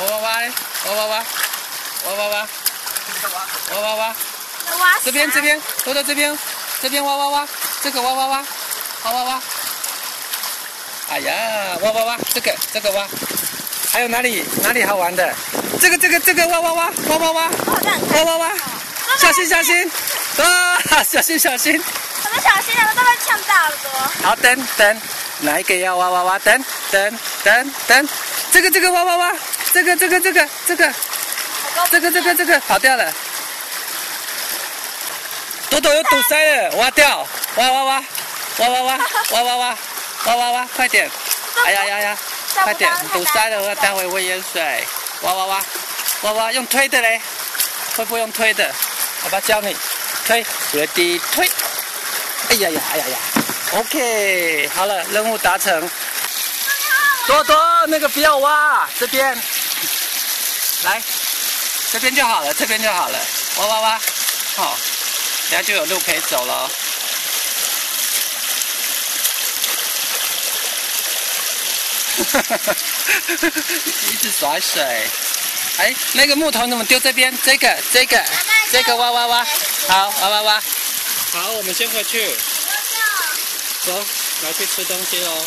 哇哇哇嘞，哇哇哇，哇哇哇，哇哇哇，这边这边都在这边，这边挖挖挖，这个哇哇哇，哇哇哇，哎呀，挖挖挖，这个这个挖，还有哪里哪里好玩的？这个这个这个哇哇哇，哇哇哇，哇哇哇，小心小心，啊，小心小心，怎么小心啊？都被呛到了都。好，等等，哪一个要挖挖挖？等等等等，这个这个哇哇哇。这个这个这个这个，这个这个这个跑掉了，朵朵又堵塞了，挖掉，挖挖挖，挖挖挖，挖挖挖，挖挖挖，快点！哎呀呀呀，快点，堵塞了，我要待会喂盐水，挖挖挖，挖挖，用推的嘞，会不会用推的？爸爸教你，推，ready，推，哎呀呀，哎呀呀，OK，好了，任务达成。多多，那个不要挖，这边。来，这边就好了，这边就好了。哇哇哇，好，等下就有路可以走了。哈哈哈一直甩水。哎，那个木头怎么丢这边？这个，这个，这个哇哇哇，好，哇哇哇。好，我们先回去。走，来去吃东西喽。